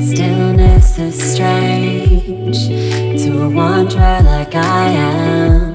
Stillness is strange to a wanderer like I am.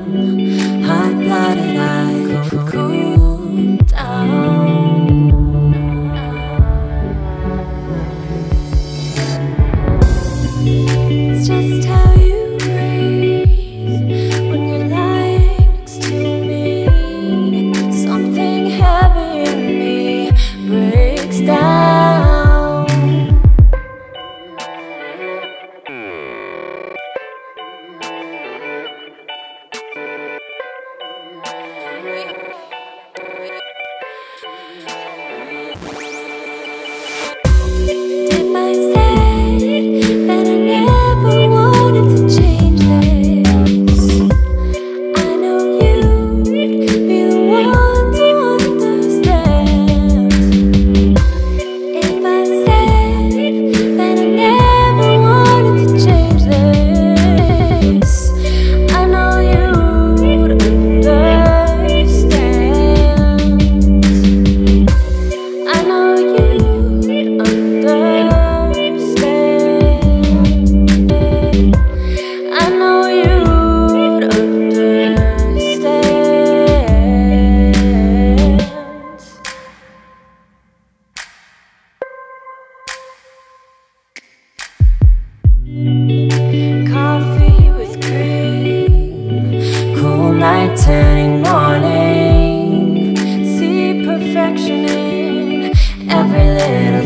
night turning morning. See perfection in every little